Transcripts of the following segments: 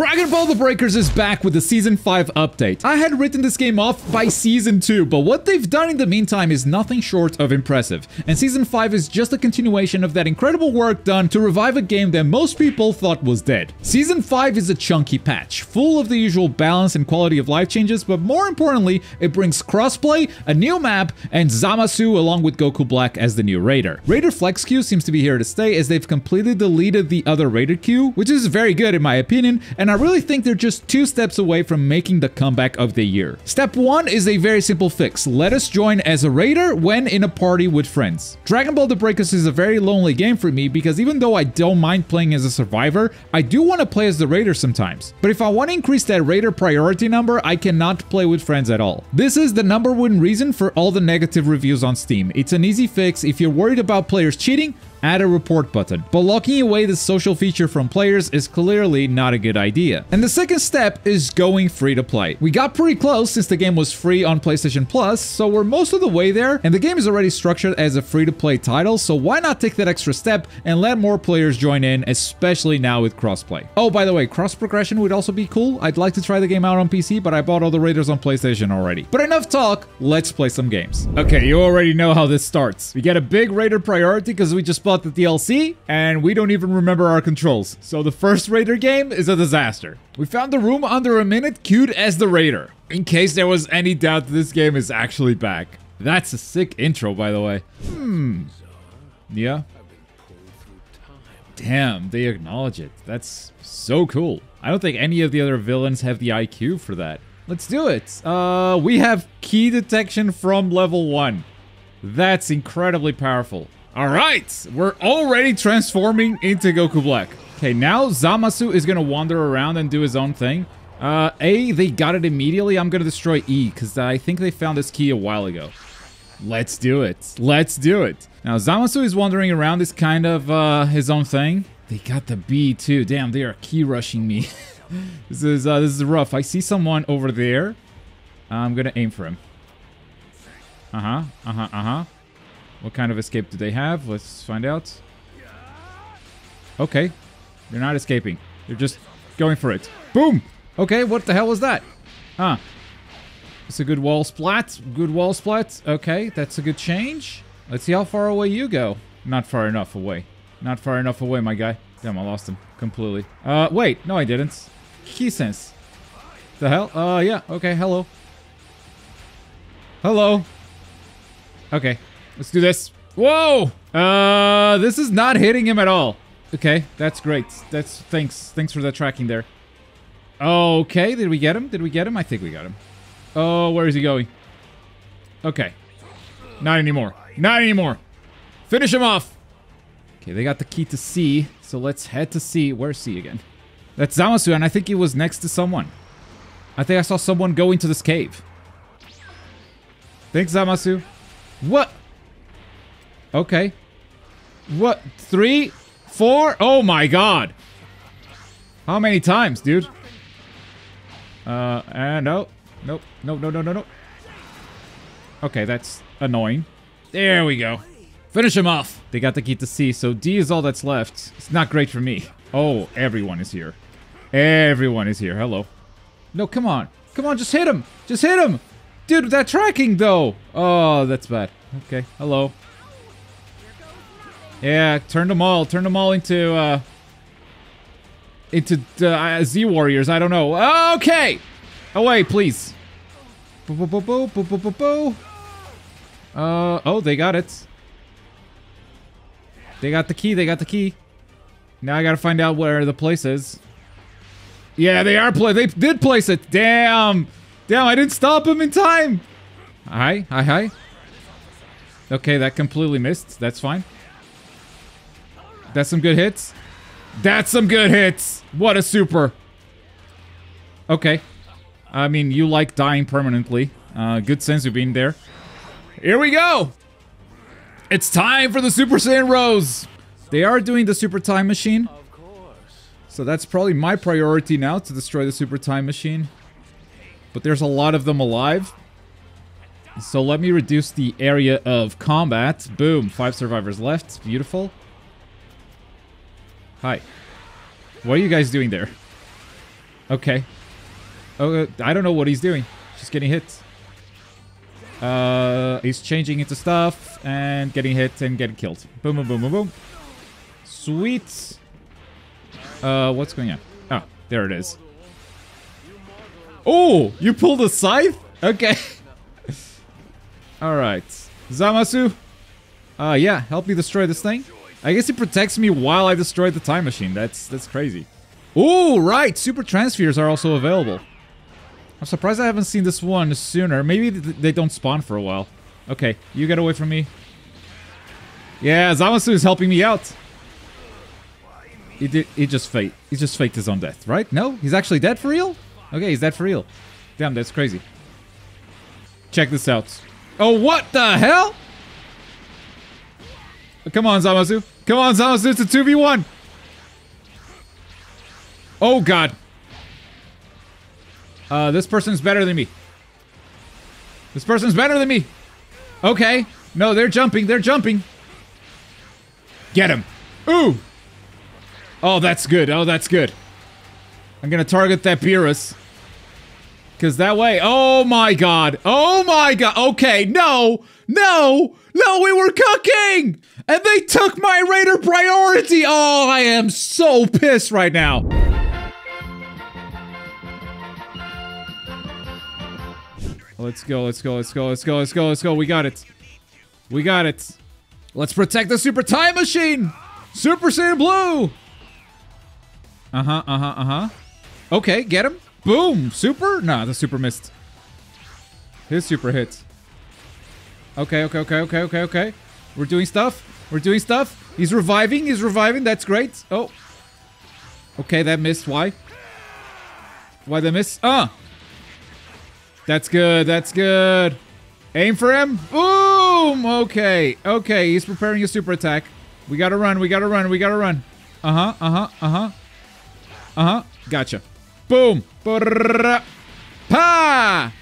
Dragon Ball The Breakers is back with the Season 5 update. I had written this game off by Season 2, but what they've done in the meantime is nothing short of impressive. And Season 5 is just a continuation of that incredible work done to revive a game that most people thought was dead. Season 5 is a chunky patch, full of the usual balance and quality of life changes, but more importantly, it brings crossplay, a new map, and Zamasu along with Goku Black as the new Raider. Raider Flex Q seems to be here to stay as they've completely deleted the other Raider Q, which is very good in my opinion, and I really think they're just two steps away from making the comeback of the year. Step 1 is a very simple fix. Let us join as a raider when in a party with friends. Dragon Ball The Breakers is a very lonely game for me because even though I don't mind playing as a survivor, I do want to play as the raider sometimes. But if I want to increase that raider priority number, I cannot play with friends at all. This is the number one reason for all the negative reviews on Steam. It's an easy fix if you're worried about players cheating, add a report button. But locking away the social feature from players is clearly not a good idea. And the second step is going free to play. We got pretty close since the game was free on PlayStation Plus, so we're most of the way there, and the game is already structured as a free to play title, so why not take that extra step and let more players join in, especially now with crossplay. Oh, by the way, cross progression would also be cool. I'd like to try the game out on PC, but I bought all the Raiders on PlayStation already. But enough talk, let's play some games. Okay, you already know how this starts. We get a big Raider priority because we just bought the DLC, and we don't even remember our controls. So the first Raider game is a disaster. We found the room under a minute queued as the Raider, in case there was any doubt that this game is actually back. That's a sick intro, by the way. Hmm. Yeah. Damn, they acknowledge it. That's so cool. I don't think any of the other villains have the IQ for that. Let's do it. Uh, we have key detection from level 1. That's incredibly powerful. All right, we're already transforming into Goku Black. Okay, now Zamasu is gonna wander around and do his own thing. Uh, A, they got it immediately. I'm gonna destroy E, because I think they found this key a while ago. Let's do it. Let's do it. Now, Zamasu is wandering around this kind of, uh, his own thing. They got the B, too. Damn, they are key rushing me. this is, uh, this is rough. I see someone over there. I'm gonna aim for him. Uh-huh, uh-huh, uh-huh. What kind of escape do they have? Let's find out. Okay. They're not escaping. They're just going for it. Boom! Okay, what the hell was that? Huh. It's a good wall splat. Good wall splat. Okay, that's a good change. Let's see how far away you go. Not far enough away. Not far enough away, my guy. Damn, I lost him completely. Uh, wait. No, I didn't. Key sense. The hell? Uh, yeah. Okay, hello. Hello. Okay. Let's do this. Whoa! Uh, this is not hitting him at all. Okay, that's great. That's thanks. Thanks for the tracking there. Okay, did we get him? Did we get him? I think we got him. Oh, where is he going? Okay. Not anymore. Not anymore. Finish him off. Okay, they got the key to C, so let's head to C. Where's C again? That's Zamasu, and I think he was next to someone. I think I saw someone go into this cave. Thanks, Zamasu. What? Okay. What? Three? Four? Oh my god. How many times, dude? Uh, and no. Nope. No, no, no, no, no. Okay, that's annoying. There we go. Finish him off. They got the key to C, so D is all that's left. It's not great for me. Oh, everyone is here. Everyone is here. Hello. No, come on. Come on, just hit him. Just hit him. Dude, that tracking, though. Oh, that's bad. Okay, hello. Yeah, turn them all. Turn them all into, uh... Into uh, Z Warriors. I don't know. Okay! Away, please. Boo, boo, boo, boo, boo, boo, boo, boo. Uh, oh, they got it. They got the key. They got the key. Now I gotta find out where the place is. Yeah, they are play. They did place it. Damn. Damn, I didn't stop him in time. Hi, hi, hi. Okay, that completely missed. That's fine. That's some good hits. That's some good hits. What a super. Okay. I mean, you like dying permanently. Uh, good sense of being there. Here we go. It's time for the Super Saiyan Rose. They are doing the Super Time Machine. So that's probably my priority now to destroy the Super Time Machine. But there's a lot of them alive. So let me reduce the area of combat. Boom, five survivors left. Beautiful. Hi. What are you guys doing there? Okay. Oh, uh, I don't know what he's doing. Just getting hit. Uh, he's changing into stuff and getting hit and getting killed. Boom, boom, boom, boom, boom. Sweet. Uh, what's going on? Oh, there it is. Oh, you pulled a scythe? Okay. All right. Zamasu. Uh, yeah, help me destroy this thing. I guess he protects me while I destroy the time machine. That's that's crazy. Oh, right. Super transfers are also available. I'm surprised I haven't seen this one sooner. Maybe they don't spawn for a while. Okay, you get away from me. Yeah, Zamasu is helping me out. He did. He just faked. He just faked his own death, right? No, he's actually dead for real. Okay, he's dead for real. Damn, that's crazy. Check this out. Oh, what the hell? Come on, Zamasu. Come on, Zamasu. It's a 2v1. Oh, God. Uh, this person's better than me. This person's better than me. Okay. No, they're jumping. They're jumping. Get him. Ooh. Oh, that's good. Oh, that's good. I'm gonna target that Beerus. Because that way... Oh, my God. Oh, my God. Okay, no. No. No, we were cooking! And they took my Raider priority! Oh, I am so pissed right now. Let's go, let's go, let's go, let's go, let's go, let's go. We got it. We got it. Let's protect the Super Time Machine! Super Saiyan Blue! Uh-huh, uh-huh, uh-huh. Okay, get him. Boom! Super? Nah, the super missed. His super hit. Okay, okay, okay, okay, okay, okay. We're doing stuff. We're doing stuff. He's reviving. He's reviving. That's great. Oh. Okay, that missed. Why? Why that miss? Ah! That's good. That's good. Aim for him. Boom! Okay. Okay, he's preparing a super attack. We gotta run. We gotta run. We gotta run. Uh-huh. Uh-huh. Uh-huh. Uh-huh. Gotcha. Boom. Pa!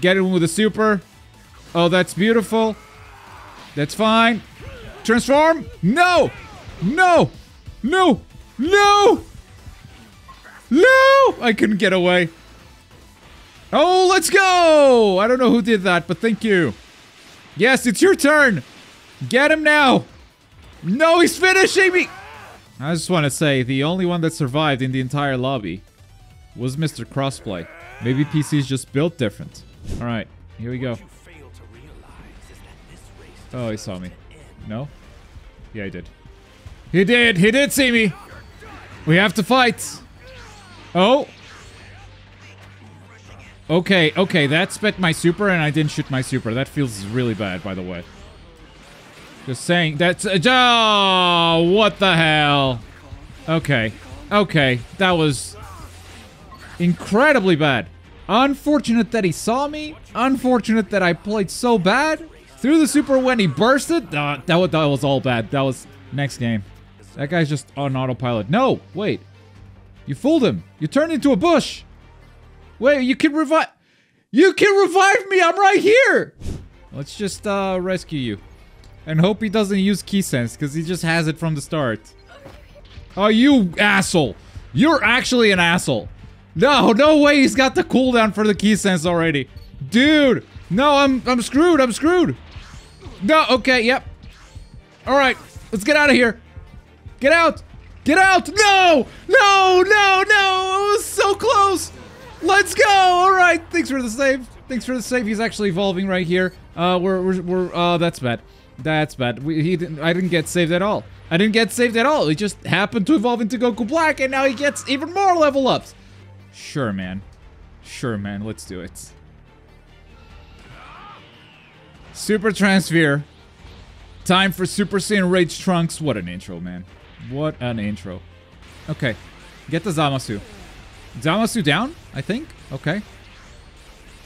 Get him with a super. Oh, that's beautiful. That's fine. Transform. No. No. No. No. No. I couldn't get away. Oh, let's go! I don't know who did that, but thank you. Yes, it's your turn. Get him now. No, he's finishing me. I just want to say, the only one that survived in the entire lobby was Mr. Crossplay. Maybe PC's just built different. All right, here we go. Oh, he saw me. No? Yeah, he did. He did! He did see me! We have to fight! Oh! Okay, okay, that spent my super and I didn't shoot my super. That feels really bad, by the way. Just saying, that's... Oh, what the hell? Okay, okay, that was incredibly bad. Unfortunate that he saw me. Unfortunate that I played so bad. Through the super when he bursted. Uh, that, was, that was all bad. That was next game. That guy's just on autopilot. No, wait. You fooled him. You turned into a bush. Wait, you can revive... You can revive me! I'm right here! Let's just uh, rescue you. And hope he doesn't use key Sense, because he just has it from the start. Oh, you asshole! You're actually an asshole. No, no way he's got the cooldown for the key Sense already. Dude! No, I'm I'm screwed, I'm screwed! No, okay, yep. Alright, let's get out of here. Get out! Get out! No! No, no, no! It was so close! Let's go! Alright, thanks for the save. Thanks for the save. He's actually evolving right here. Uh, we're, we're, we're, uh, that's bad. That's bad. We, he didn't, I didn't get saved at all. I didn't get saved at all. He just happened to evolve into Goku Black, and now he gets even more level ups. Sure, man. Sure, man. Let's do it. Super Transfer. Time for Super Saiyan Rage Trunks. What an intro, man. What an intro. Okay. Get the Zamasu. Zamasu down, I think. Okay.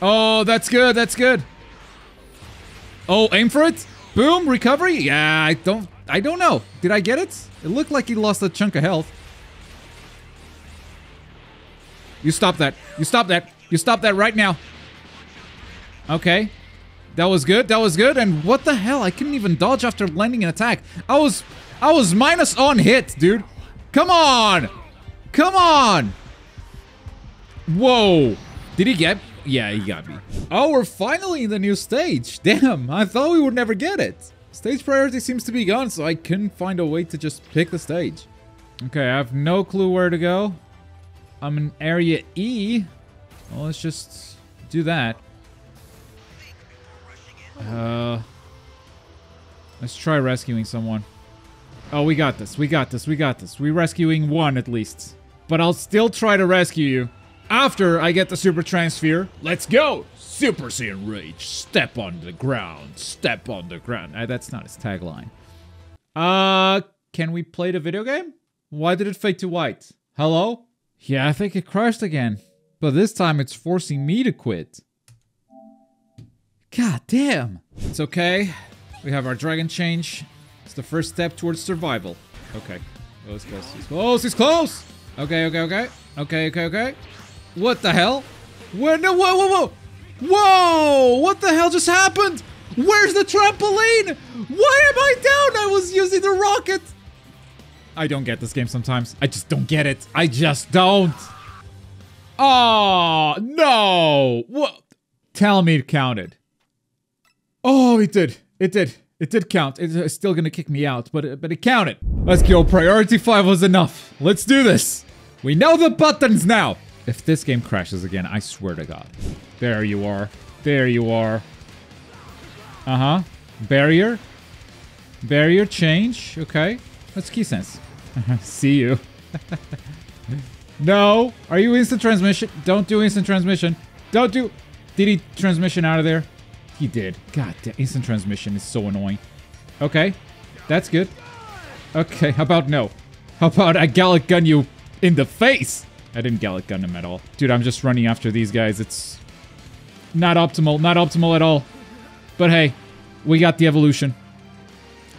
Oh, that's good. That's good. Oh, aim for it. Boom, recovery. Yeah, I don't I don't know. Did I get it? It looked like he lost a chunk of health. You stop that. You stop that. You stop that right now. Okay. That was good. That was good. And what the hell? I couldn't even dodge after landing an attack. I was I was minus on hit, dude. Come on. Come on. Whoa! Did he get... Yeah, he got me. Oh, we're finally in the new stage. Damn, I thought we would never get it. Stage priority seems to be gone, so I couldn't find a way to just pick the stage. Okay, I have no clue where to go. I'm in area E. Well, let's just do that. Uh, let's try rescuing someone. Oh, we got this. We got this. We got this. We're rescuing one at least. But I'll still try to rescue you. After I get the super transfer. Let's go! Super Saiyan Rage. Step on the ground. Step on the ground. Uh, that's not his tagline. Uh, can we play the video game? Why did it fade to white? Hello? Yeah, I think it crashed again. But this time it's forcing me to quit. God damn. It's okay. We have our dragon change. It's the first step towards survival. Okay. Oh, he's close. He's close. He's close. Okay, okay, okay. Okay, okay, okay. What the hell? Where? No, whoa, whoa, whoa. Whoa! What the hell just happened? Where's the trampoline? Why am I down? I was using the rocket. I don't get this game sometimes. I just don't get it. I just don't. Oh, no. What? Tell me it counted. Oh, it did. It did. It did count. It's still gonna kick me out, but, but it counted. Let's go. Priority 5 was enough. Let's do this. We know the buttons now. If this game crashes again, I swear to God. There you are. There you are. Uh-huh. Barrier. Barrier change. Okay. That's key sense. See you. no. Are you instant transmission? Don't do instant transmission. Don't do... He transmission out of there? He did. God damn, instant transmission is so annoying. Okay, that's good. Okay, how about no? How about I Galick gun you in the face? I didn't Galick gun him at all. Dude, I'm just running after these guys. It's not optimal, not optimal at all. But hey, we got the evolution.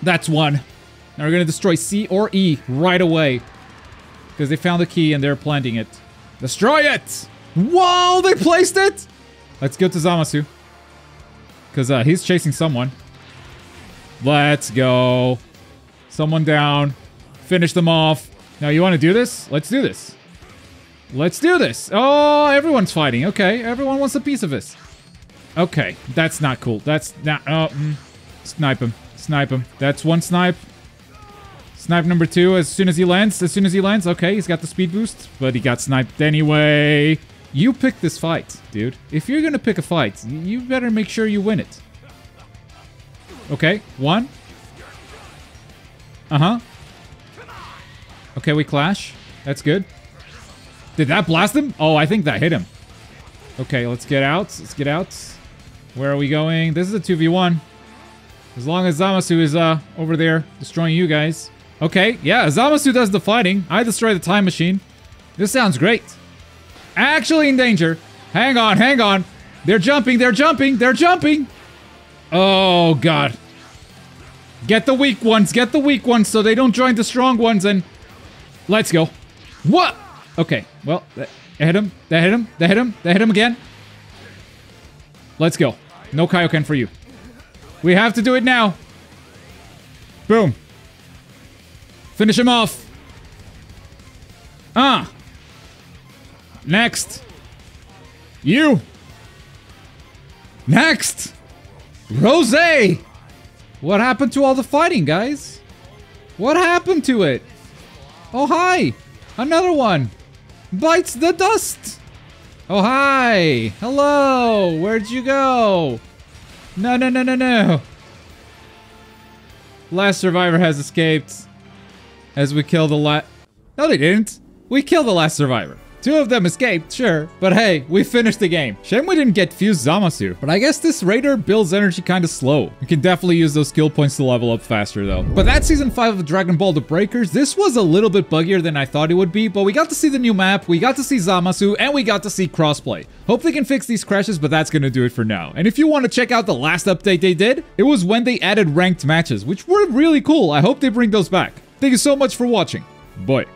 That's one. Now we're gonna destroy C or E right away. Because they found the key and they're planting it. Destroy it! Whoa, they placed it! Let's go to Zamasu. Because uh, he's chasing someone. Let's go. Someone down. Finish them off. Now, you want to do this? Let's do this. Let's do this. Oh, everyone's fighting. Okay, everyone wants a piece of this. Okay, that's not cool. That's not... Oh, mm. Snipe him. Snipe him. That's one snipe. Snipe number two as soon as he lands. As soon as he lands. Okay, he's got the speed boost. But he got sniped anyway. You pick this fight, dude. If you're gonna pick a fight, you better make sure you win it. Okay, one. Uh-huh. Okay, we clash. That's good. Did that blast him? Oh, I think that hit him. Okay, let's get out. Let's get out. Where are we going? This is a 2v1. As long as Zamasu is uh over there destroying you guys. Okay, yeah, Zamasu does the fighting. I destroy the time machine. This sounds great actually in danger. Hang on, hang on. They're jumping, they're jumping, they're jumping. Oh, God. Get the weak ones, get the weak ones so they don't join the strong ones and... Let's go. What? Okay, well, they hit him, they hit him, they hit him, they hit him again. Let's go. No Kaioken for you. We have to do it now. Boom. Finish him off. Ah. Next. You. Next. Rose. What happened to all the fighting, guys? What happened to it? Oh, hi. Another one. Bites the dust. Oh, hi. Hello. Where'd you go? No, no, no, no, no. Last survivor has escaped. As we kill the last... No, they didn't. We killed the last survivor. Two of them escaped, sure, but hey, we finished the game. Shame we didn't get Fused Zamasu, but I guess this Raider builds energy kinda slow. You can definitely use those skill points to level up faster though. But that Season 5 of Dragon Ball The Breakers, this was a little bit buggier than I thought it would be, but we got to see the new map, we got to see Zamasu, and we got to see crossplay. Hope they can fix these crashes, but that's gonna do it for now. And if you want to check out the last update they did, it was when they added ranked matches, which were really cool. I hope they bring those back. Thank you so much for watching. Bye.